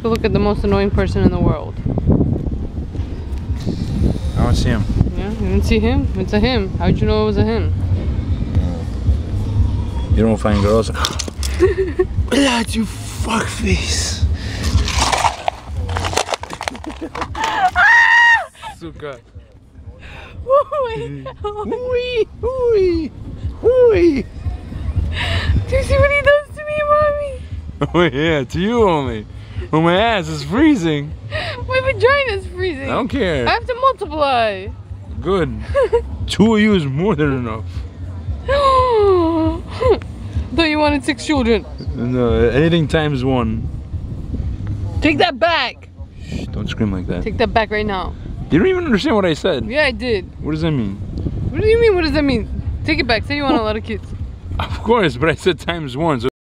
To look at the most annoying person in the world. I don't see him. Yeah, you didn't see him? It's a him. How'd you know it was a him? You don't find girls. That you fuckface. Suka. Wait. Ooey, ooey, ooey. Do you see what he does to me, mommy? Oh yeah, to you only. When my ass is freezing. My vagina's freezing. I don't care. I have to multiply. Good. Two of you is more than enough. Thought you wanted six children. No, anything times one. Take that back. Shh, don't scream like that. Take that back right now. You don't even understand what I said. Yeah, I did. What does that mean? What do you mean? What does that mean? Take it back. Say you want a lot of kids. Of course, but I said times one. So